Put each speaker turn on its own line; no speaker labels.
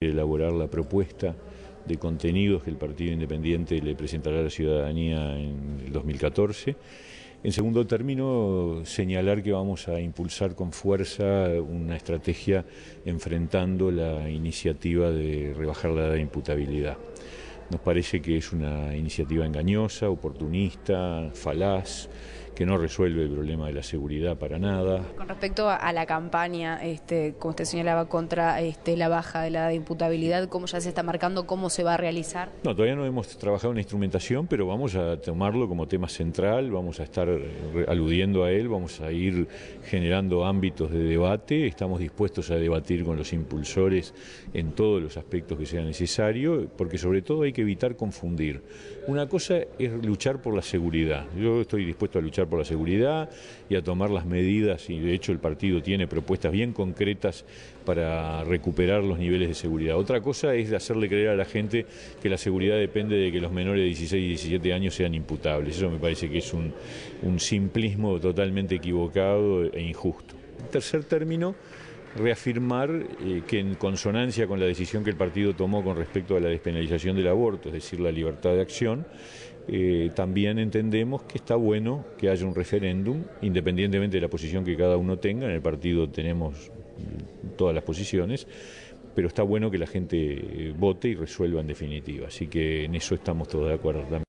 elaborar la propuesta de contenidos que el Partido Independiente le presentará a la ciudadanía en el 2014. En segundo término, señalar que vamos a impulsar con fuerza una estrategia enfrentando la iniciativa de rebajar la imputabilidad. Nos parece que es una iniciativa engañosa, oportunista, falaz, que no resuelve el problema de la seguridad para nada.
Con respecto a la campaña, este, como usted señalaba, contra este, la baja de la edad de imputabilidad, ¿cómo ya se está marcando cómo se va a realizar?
No, todavía no hemos trabajado en la instrumentación, pero vamos a tomarlo como tema central, vamos a estar aludiendo a él, vamos a ir generando ámbitos de debate, estamos dispuestos a debatir con los impulsores en todos los aspectos que sea necesario, porque sobre todo hay que evitar confundir. Una cosa es luchar por la seguridad, yo estoy dispuesto a luchar por la seguridad y a tomar las medidas, y de hecho el partido tiene propuestas bien concretas para recuperar los niveles de seguridad. Otra cosa es hacerle creer a la gente que la seguridad depende de que los menores de 16 y 17 años sean imputables. Eso me parece que es un, simplismo totalmente equivocado e injusto. tercer término, reafirmar eh, que en consonancia con la decisión que el partido tomó con respecto a la despenalización del aborto, es decir, la libertad de acción, eh, también entendemos que está bueno que haya un referéndum, independientemente de la posición que cada uno tenga, en el partido tenemos todas las posiciones, pero está bueno que la gente eh, vote y resuelva en definitiva, así que en eso estamos todos de acuerdo también.